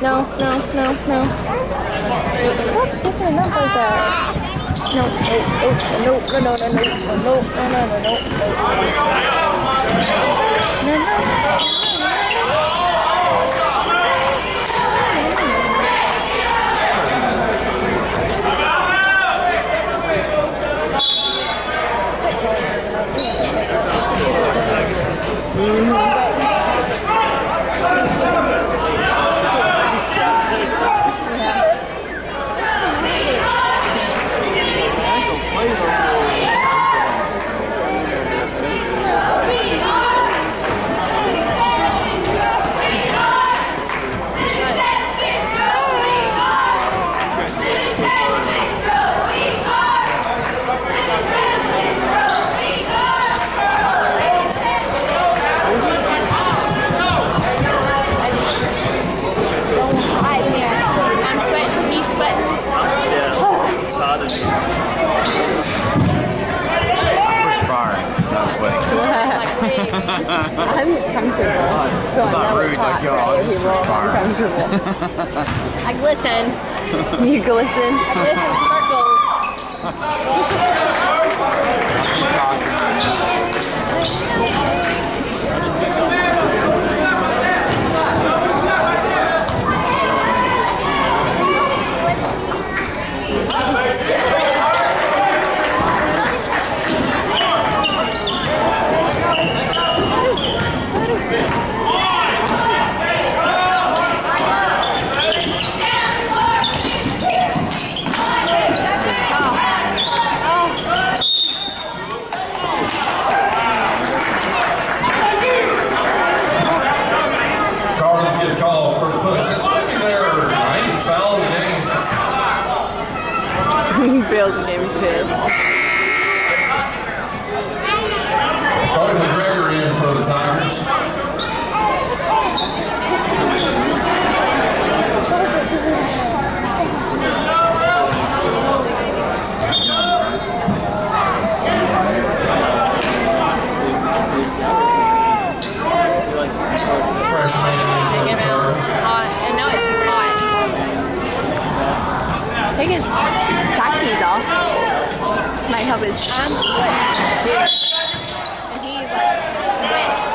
No, no, no, no. It up like that. No, no, no, no, no, no, no, no, no, no, no, no, no. No, no. Hot mom's wedding. I'm comfortable. So I'm not rude like y'all. I'm just comfortable. I glisten. You glisten. I glisten circles. the call for the push. It's going to be Foul the game. Bill's going pissed. Might help his. I'm sweating. And he's like sweating.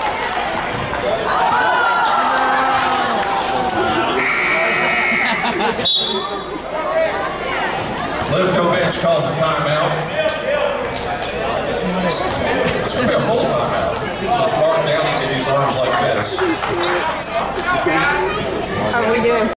Lefko bench calls a timeout. It's going to be a full timeout. Because Martin Downey did his arms like this. Are we doing